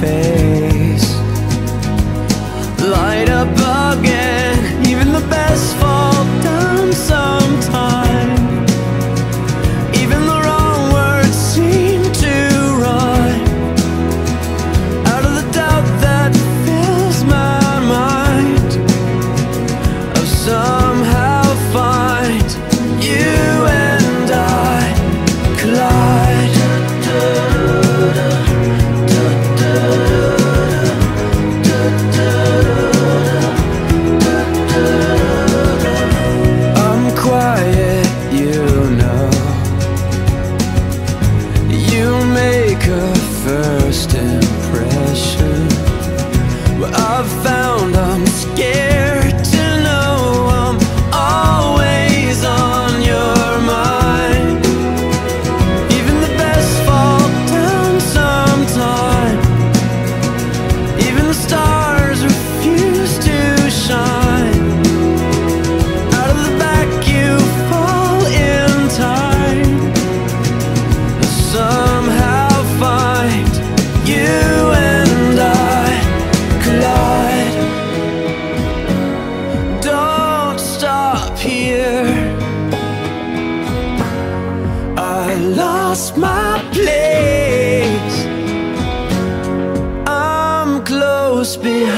fe. lost my place. I'm close behind.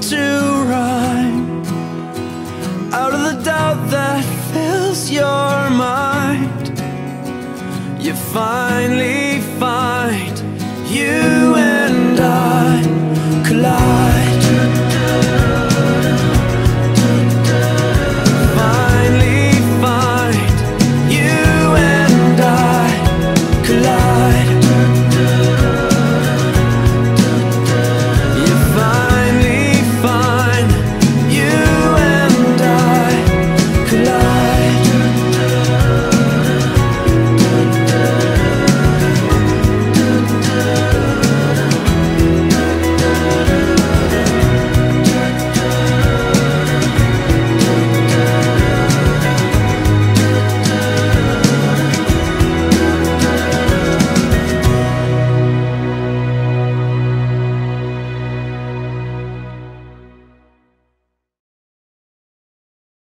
to rhyme out of the doubt that fills your mind. You finally find you and I collide.